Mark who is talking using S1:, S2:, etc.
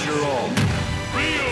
S1: you're all. Real